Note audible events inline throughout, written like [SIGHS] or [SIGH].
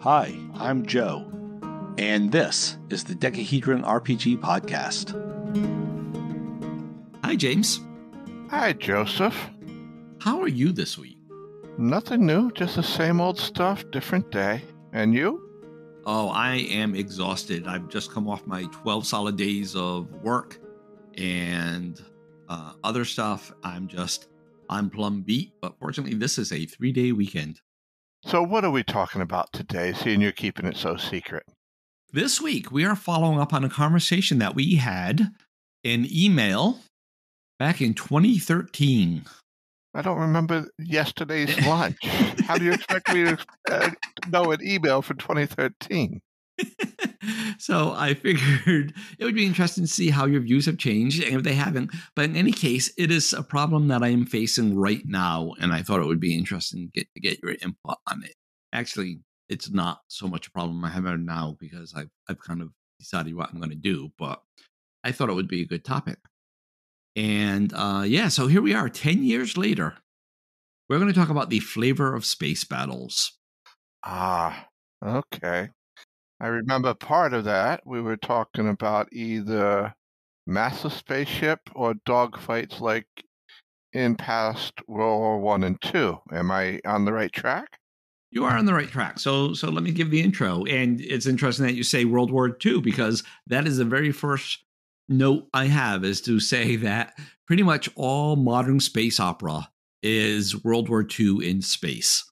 Hi, I'm Joe, and this is the Dekahedron RPG Podcast. Hi, James. Hi, Joseph. How are you this week? Nothing new, just the same old stuff, different day. And you? Oh, I am exhausted. I've just come off my 12 solid days of work and uh, other stuff. I'm just, I'm plumb beat. But fortunately, this is a three day weekend. So, what are we talking about today, seeing you're keeping it so secret? This week, we are following up on a conversation that we had in email back in 2013. I don't remember yesterday's [LAUGHS] lunch. How do you expect me to uh, know an email from 2013? [LAUGHS] so I figured it would be interesting to see how your views have changed and if they haven't. But in any case, it is a problem that I am facing right now, and I thought it would be interesting to get to get your input on it. Actually, it's not so much a problem I have now because I've I've kind of decided what I'm going to do, but I thought it would be a good topic. And uh, yeah, so here we are, ten years later. We're going to talk about the flavor of space battles. Ah, okay. I remember part of that. We were talking about either massive spaceship or dogfights like in past World War One and Two. Am I on the right track? You are on the right track. So so let me give the intro. And it's interesting that you say World War II because that is the very first note I have is to say [LAUGHS] that pretty much all modern space opera is World War II in space.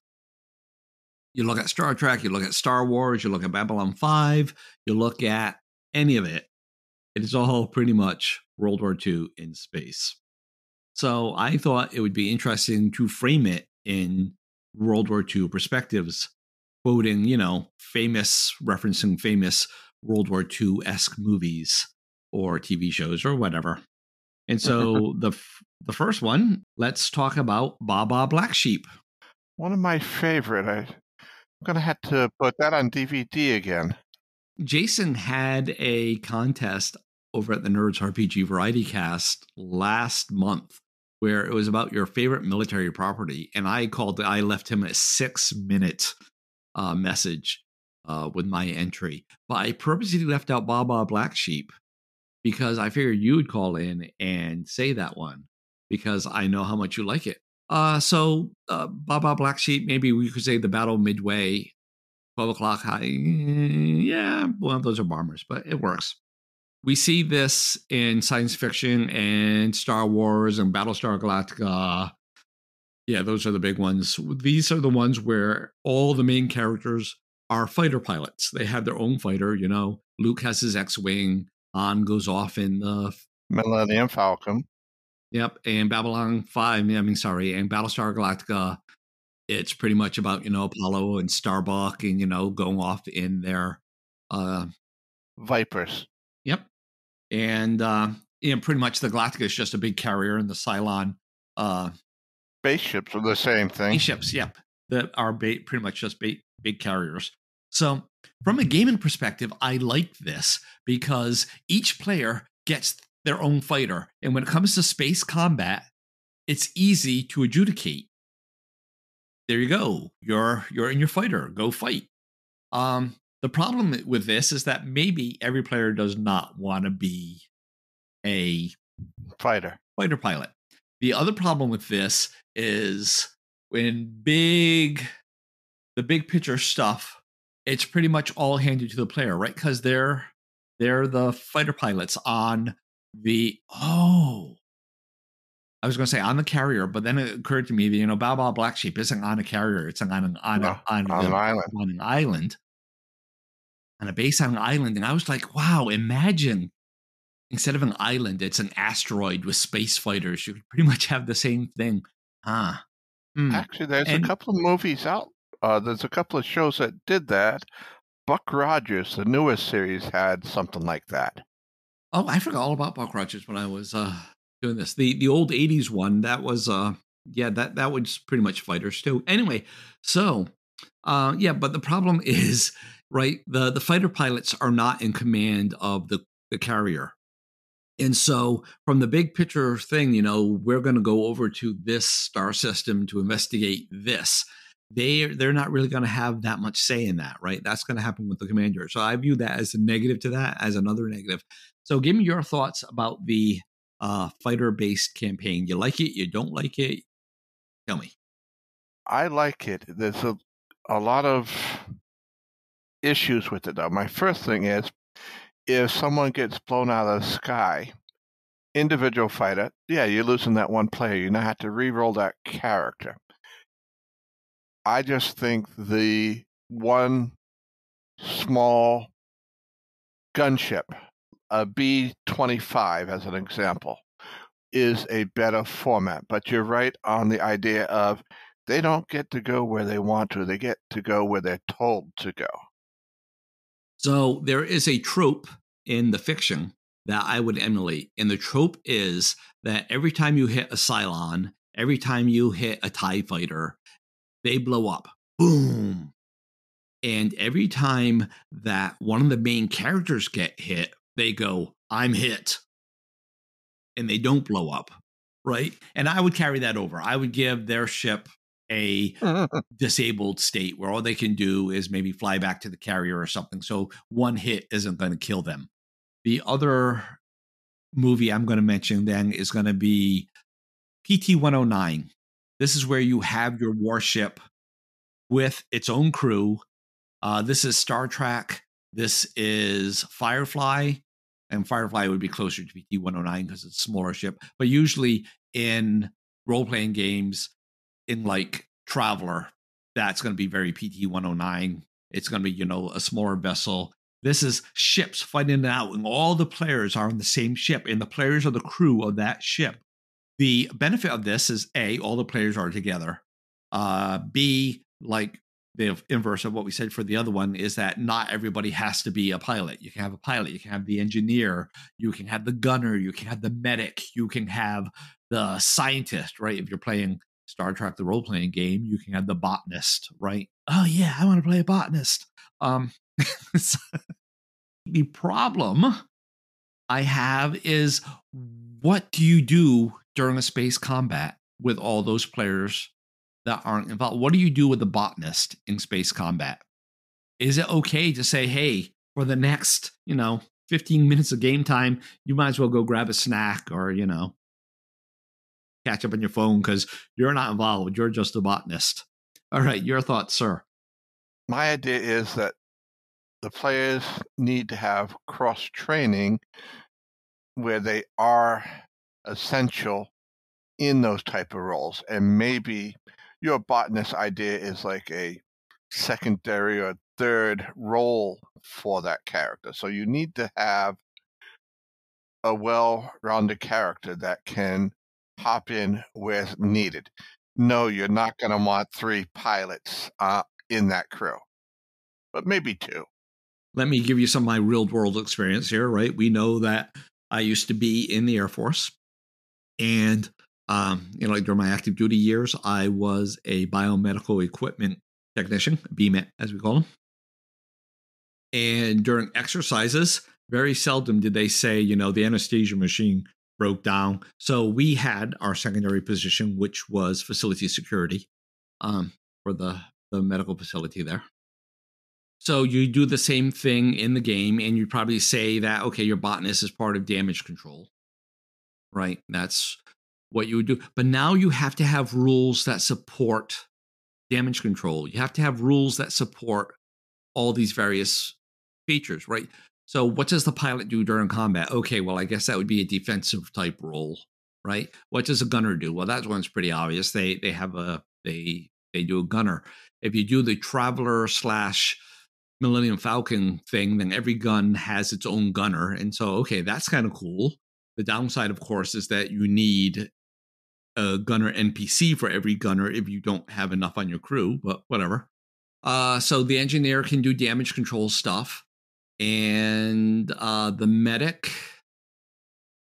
You look at Star Trek, you look at Star Wars, you look at Babylon 5, you look at any of it, it is all pretty much World War II in space. So I thought it would be interesting to frame it in World War II perspectives, quoting, you know, famous, referencing famous World War II esque movies or TV shows or whatever. And so [LAUGHS] the the first one, let's talk about Baa Black Sheep. One of my favorite. I I'm gonna have to put that on DVD again. Jason had a contest over at the Nerds RPG Variety Cast last month where it was about your favorite military property, and I called. I left him a six minute uh, message uh, with my entry, but I purposely left out Baa Black Sheep because I figured you would call in and say that one because I know how much you like it. Uh, so uh, Baa Black Sheep, maybe we could say the battle midway, 12 o'clock high. Yeah, well, those are bombers, but it works. We see this in science fiction and Star Wars and Battlestar Galactica. Yeah, those are the big ones. These are the ones where all the main characters are fighter pilots. They have their own fighter, you know. Luke has his X Wing, Han goes off in the Millennium Falcon. Yep, and Babylon Five. I mean, sorry, and Battlestar Galactica. It's pretty much about you know Apollo and Starbuck, and you know going off in their uh, Vipers. Yep, and uh, you know pretty much the Galactica is just a big carrier, and the Cylon uh, spaceships are the same thing. Spaceships, yep, that are ba- pretty much just ba- big carriers. So from a gaming perspective, I like this because each player gets their own fighter. And when it comes to space combat, it's easy to adjudicate. There you go. You're you're in your fighter. Go fight. Um, the problem with this is that maybe every player does not want to be a fighter fighter pilot. The other problem with this is when big the big picture stuff, it's pretty much all handed to the player, right? Because they're they're the fighter pilots on the oh I was going to say on the carrier, but then it occurred to me that you know Baa Black Sheep isn't on a carrier; it's on an on, no, on, on, an island. on an island, on a base on an island. And I was like, wow! Imagine instead of an island, it's an asteroid with space fighters. You could pretty much have the same thing, huh? Mm. Actually, there's and, a couple of movies out. Uh, there's a couple of shows that did that. Buck Rogers, the newest series, had something like that. Oh, I forgot all about Buck Rogers when I was uh, doing this. The the old '80s one that was uh yeah that that was pretty much fighters too. Anyway, so uh yeah, but the problem [LAUGHS] is right the the fighter pilots are not in command of the the carrier. And so, from the big picture thing, you know, we're going to go over to this star system to investigate this. They they're not really going to have that much say in that, right? That's going to happen with the commander. So I view that as a negative to that, as another negative. So give me your thoughts about the uh, fighter based campaign. You like it? You don't like it? Tell me. I like it. There's a a lot of issues with it though. My first thing is if someone gets blown out of the sky, individual fighter, yeah, you're losing that one player. You now have to re-roll that character. I just think the one small gunship, a B 25 as an example, is a better format. But you're right on the idea of they don't get to go where they want to, they get to go where they're told to go. So there is a trope in the fiction that I would emulate. And the trope is that every time you hit a Cylon, every time you hit a TIE fighter, they blow up. Boom. And every time that one of the main characters get hit, they go, I'm hit. And they don't blow up. Right. And I would carry that over. I would give their ship a [LAUGHS] disabled state where all they can do is maybe fly back to the carrier or something. So one hit isn't going to kill them. The other movie I'm going to mention then is going to be PT 109. This is where you have your warship with its own crew. Uh, this is Star Trek. This is Firefly. And Firefly would be closer to PT 109 because it's a smaller ship. But usually in role playing games, in like Traveller, that's going to be very PT 109. It's going to be, you know, a smaller vessel. This is ships fighting out, and all the players are on the same ship, and the players are the crew of that ship. The benefit of this is A, all the players are together. Uh, B, like the inverse of what we said for the other one is that not everybody has to be a pilot. You can have a pilot, you can have the engineer, you can have the gunner, you can have the medic, you can have the scientist, right? If you're playing Star Trek, the role playing game, you can have the botanist, right? Oh, yeah, I want to play a botanist. Um, [LAUGHS] the problem I have is what do you do during a space combat with all those players that aren't involved? What do you do with the botanist in space combat? Is it okay to say, hey, for the next, you know, 15 minutes of game time, you might as well go grab a snack or, you know, catch up on your phone because you're not involved. You're just a botanist. All right, your thoughts, sir. My idea is that the players need to have cross training where they are essential in those type of roles and maybe your botanist idea is like a secondary or third role for that character so you need to have a well-rounded character that can hop in where needed. No, you're not going to want three pilots uh, in that crew, but maybe two. Let me give you some of my real world experience here, right? We know that I used to be in the Air Force. And, um, you know, like during my active duty years, I was a biomedical equipment technician, BMET, as we call them. And during exercises, very seldom did they say, you know, the anesthesia machine broke down. So we had our secondary position, which was facility security um, for the, the medical facility there. So you do the same thing in the game, and you probably say that, okay, your botanist is part of damage control, right? That's what you would do. But now you have to have rules that support damage control. You have to have rules that support all these various features, right? So, what does the pilot do during combat? Okay, well, I guess that would be a defensive type role, right? What does a gunner do? Well, that one's pretty obvious. They they have a they they do a gunner. If you do the Traveller slash Millennium Falcon thing, then every gun has its own gunner, and so okay, that's kind of cool. The downside, of course, is that you need a gunner NPC for every gunner if you don't have enough on your crew, but whatever. Uh, so the engineer can do damage control stuff and uh, the medic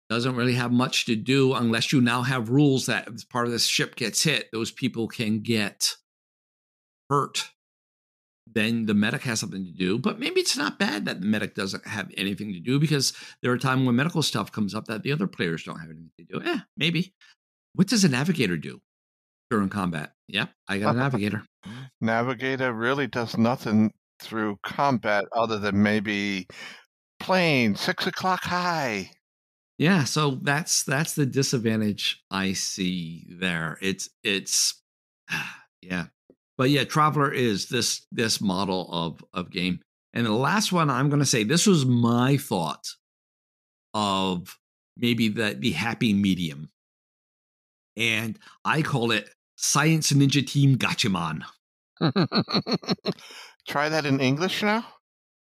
doesn't really have much to do unless you now have rules that if part of this ship gets hit, those people can get hurt then the medic has something to do. But maybe it's not bad that the medic doesn't have anything to do because there are times when medical stuff comes up that the other players don't have anything to do. Eh, maybe. What does a navigator do during combat? Yep, I got a [LAUGHS] navigator. Navigator really does nothing through combat other than maybe plane six o'clock high. Yeah, so that's that's the disadvantage I see there. It's it's [SIGHS] yeah. But yeah, Traveller is this this model of of game. And the last one I'm going to say this was my thought of maybe the the happy medium. And I call it Science Ninja Team Gatchaman. [LAUGHS] Try that in English now.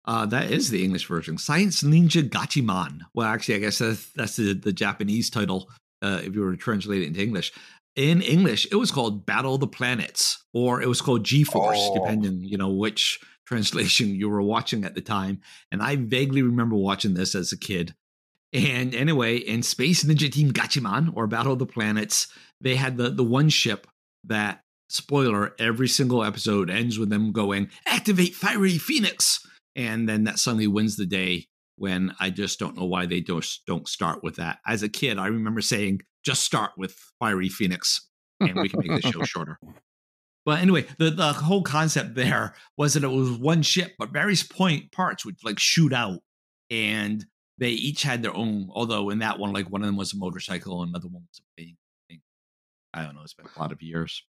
Uh, that is the English version. Science Ninja Gatchaman. Well, actually, I guess that's, that's the, the Japanese title uh, if you were to translate it into English. In English, it was called Battle of the Planets, or it was called G-Force, oh. depending, you know, which [LAUGHS] translation you were watching at the time. And I vaguely remember watching this as a kid. And anyway, in Space Ninja Team Gatchaman, or Battle of the Planets, they had the the one ship that spoiler every single episode ends with them going activate fiery phoenix and then that suddenly wins the day when I just don't know why they don't don't start with that. As a kid, I remember saying, "Just start with Fiery Phoenix, and we can make the show [LAUGHS] shorter." But anyway, the the whole concept there was that it was one ship, but various point parts would like shoot out, and they each had their own. Although in that one, like one of them was a motorcycle, and another one was a plane. I don't know. It's been a lot of years,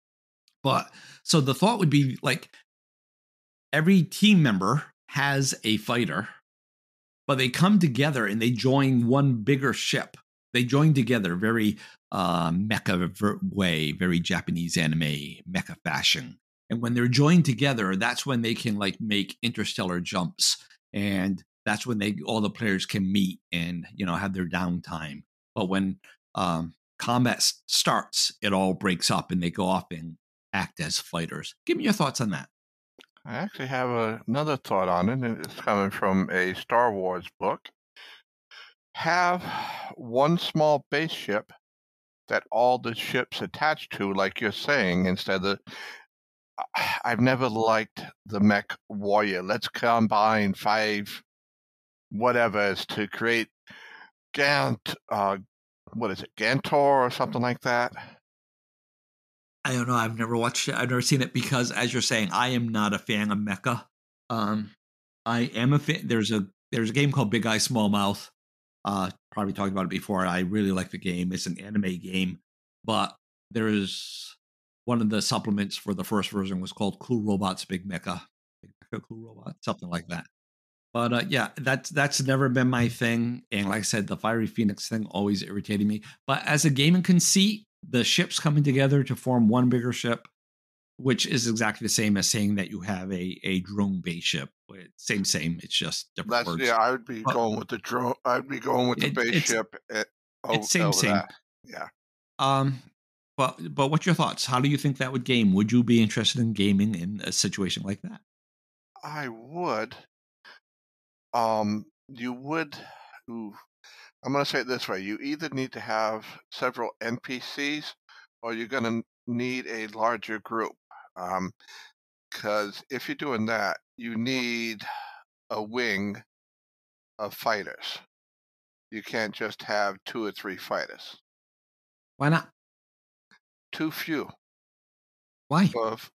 but so the thought would be like every team member has a fighter, but they come together and they join one bigger ship. They join together very uh, mecha way, very Japanese anime mecha fashion. And when they're joined together, that's when they can like make interstellar jumps, and that's when they all the players can meet and you know have their downtime. But when um, combat starts, it all breaks up and they go off and act as fighters. Give me your thoughts on that. I actually have a, another thought on it, and it's coming from a Star Wars book. Have one small base ship that all the ships attach to, like you're saying, instead of. I've never liked the mech warrior. Let's combine five whatevers to create Gant, uh, what is it, Gantor or something like that. I don't know. I've never watched it. I've never seen it because, as you're saying, I am not a fan of Mecha. Um, I am a fan. There's a there's a game called Big Eye Small Mouth. Uh, probably talked about it before. I really like the game. It's an anime game, but there is one of the supplements for the first version was called Cool Robots Big Mecha, Big Mecha Cool Robot, something like that. But uh, yeah, that's that's never been my thing. And like I said, the Fiery Phoenix thing always irritated me. But as a gaming conceit, the ships coming together to form one bigger ship, which is exactly the same as saying that you have a, a drone base ship. Same, same. It's just different That's, words. Yeah, I would be but going with the drone. I'd be going with the it, base it's, ship. At, oh, it's same, same. That. Yeah. Um, but but what's your thoughts? How do you think that would game? Would you be interested in gaming in a situation like that? I would. Um, you would. Ooh, I'm going to say it this way you either need to have several NPCs or you're going to need a larger group. Because um, if you're doing that, you need a wing of fighters. You can't just have two or three fighters. Why not? Too few. Why? Of,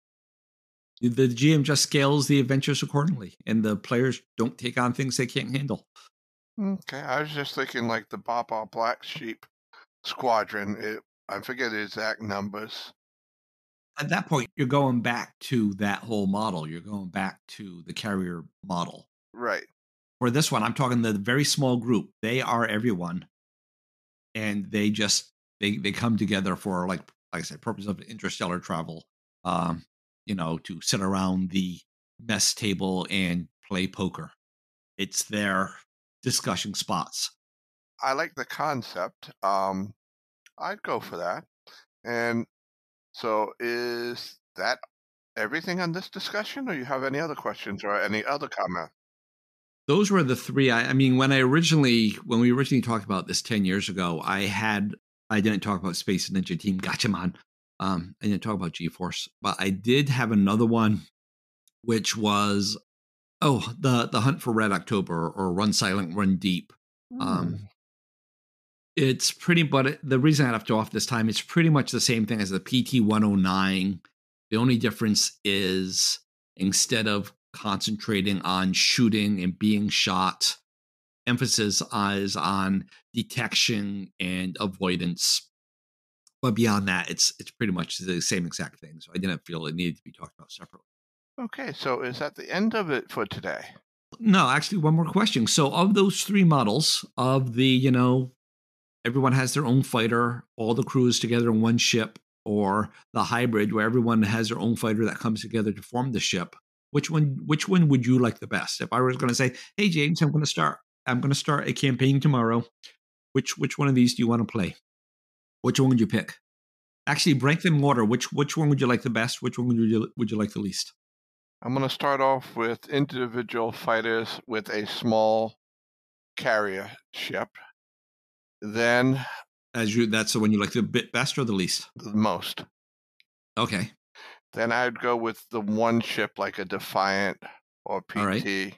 the GM just scales the adventures accordingly, and the players don't take on things they can't handle. Okay, I was just thinking like the Baa Baa Black Sheep Squadron. It, I forget the exact numbers. At that point, you're going back to that whole model. You're going back to the carrier model. Right. For this one, I'm talking the very small group. They are everyone, and they just they they come together for like like I said, purpose of interstellar travel. Um, you know, to sit around the mess table and play poker. It's their discussion spots. I like the concept. Um, I'd go for that. And so, is that everything on this discussion, or you have any other questions or any other comment? Those were the three. I, I mean, when I originally, when we originally talked about this ten years ago, I had I didn't talk about Space Ninja Team [LAUGHS] Gatchaman. Um, I didn't talk about G Force, but I did have another one which was oh the the Hunt for Red October or Run Silent, Run Deep. Um, Hmm. it's pretty, but it, the reason I left it off this time, it's pretty much the same thing as the PT 109. The only difference is instead of concentrating on shooting and being shot, emphasis is on detection and avoidance. But beyond that, it's it's pretty much the same exact thing. So I didn't feel it needed to be talked about separately. Okay, so is that the end of it for today? No, actually, one more question. So, of those three models, of the, you know, everyone has their own fighter, all the crew is together in one ship, or the hybrid where everyone has their own fighter that comes together to form the ship, which one which one would you like the best? If I was going to say, "Hey James, I'm going to start I'm going to start a campaign tomorrow. Which which one of these do you want to play? Which one would you pick? Actually, rank them order. Which which one would you like the best? Which one would you would you like the least? I'm going to start off with individual fighters with a small carrier ship. Then As you that's the one you like the bit best or the least? the most. Okay. Then I'd go with the one ship like a Defiant or PT. All right.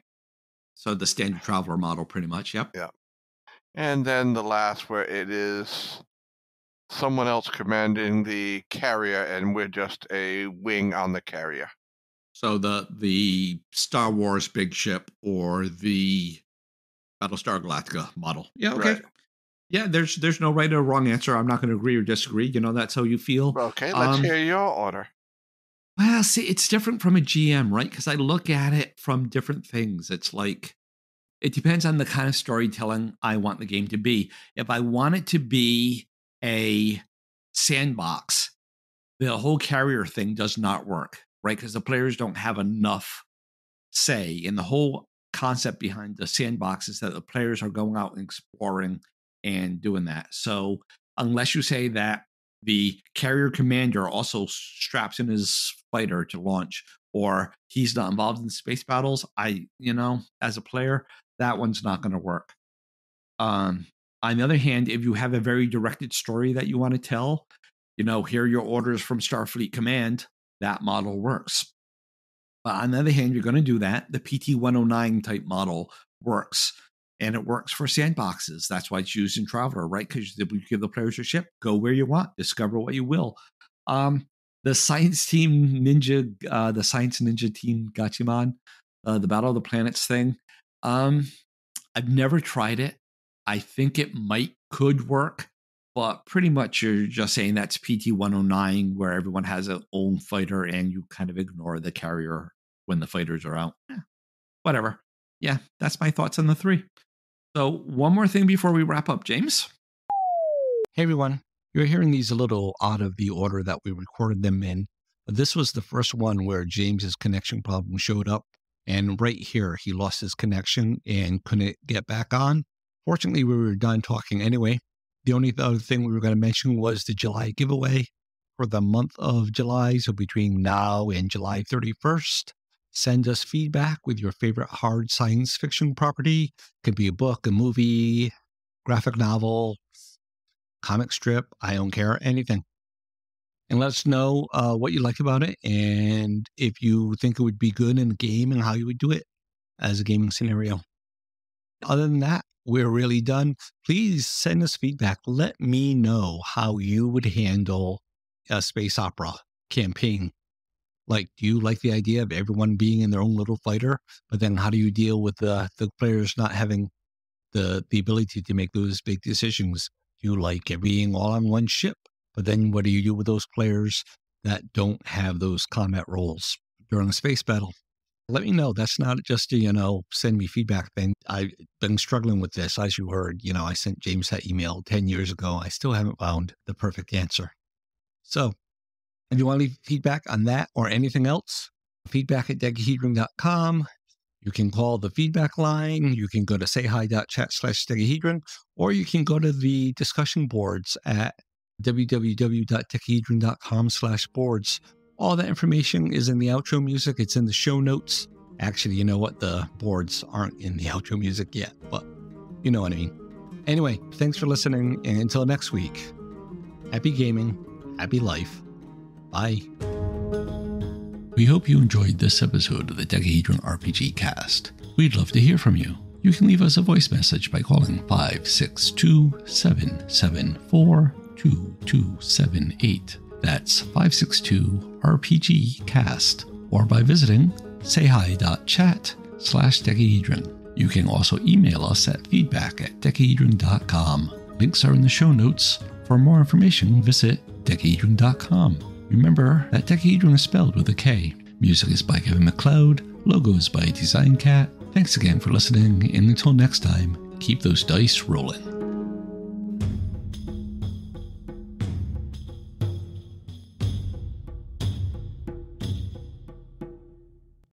So the standard Traveller model, pretty much. Yep. Yeah. And then the last where it is someone else commanding the carrier and we're just a wing on the carrier. So the the Star Wars big ship or the Battlestar Galactica model. Yeah. Okay. Right. Yeah. There's there's no right or wrong answer. I'm not going to agree or disagree. You know that's how you feel. Okay, let's Um, hear your order. Well, see, it's different from a GM, right? Because I look at it from different things. It's like it depends on the kind of storytelling I want the game to be. If I want it to be a sandbox, the whole carrier thing does not work, right? Because the players don't have enough say. And the whole concept behind the sandbox is that the players are going out and exploring and doing that. So unless you say that the carrier commander also straps in his fighter to launch or he's not involved in space battles i you know as a player that one's not going to work um on the other hand if you have a very directed story that you want to tell you know here are your orders from starfleet command that model works but on the other hand you're going to do that the pt 109 type model works and it works for sandboxes. That's why it's used in Traveller, right? Because you give the players a ship, go where you want, discover what you will. Um, the Science Team Ninja, uh, the Science Ninja Team Gatchaman, uh, the Battle of the Planets thing. Um, I've never tried it. I think it might could work, but pretty much you're just saying that's PT 109 where everyone has their own fighter and you kind of ignore the carrier when the fighters are out. Eh, whatever. Yeah, that's my thoughts on the three. So, one more thing before we wrap up, James. Hey everyone, you're hearing these a little out of the order that we recorded them in. This was the first one where James's connection problem showed up. And right here, he lost his connection and couldn't get back on. Fortunately, we were done talking anyway. The only other thing we were going to mention was the July giveaway for the month of July. So between now and July 31st, send us feedback with your favorite hard science fiction property. Could be a book, a movie, graphic novel, comic strip. I don't care, anything. And let us know uh, what you like about it and if you think it would be good in a game and how you would do it as a gaming scenario. Other than that, we're really done. Please send us feedback. Let me know how you would handle a space opera campaign. Like, do you like the idea of everyone being in their own little fighter? But then how do you deal with the, the players not having the, the ability to make those big decisions? Do you like it being all on one ship? But then what do you do with those players that don't have those combat roles during a space battle? Let me know. That's not just a, you know, send me feedback thing. I've been struggling with this. As you heard, you know, I sent James that email 10 years ago. I still haven't found the perfect answer. So if you want to leave feedback on that or anything else, feedback at dekahedron.com. You can call the feedback line. You can go to sayhi.chat slash dekahedron, or you can go to the discussion boards at www.dekahedron.com slash boards. All that information is in the outro music. It's in the show notes. Actually, you know what? The boards aren't in the [LAUGHS] outro music yet, but you know what I mean. Anyway, thanks for listening. And until next week, happy gaming, happy life. Bye. We hope you enjoyed this episode of the Dekahedron RPG Cast. We'd love to hear from you. You can leave us a voice message by calling 562 774 2278. That's 562 RPG Cast, or by visiting sayhi.chat slash dekahedron. You can also email us at feedback at dekahedron.com. Links are in the show notes. For more information, visit dekahedron.com. Remember that Dekahedron is spelled with a K. Music is by Kevin MacLeod, logos by DesignKat. Thanks again for listening, and until next time, keep those dice rolling.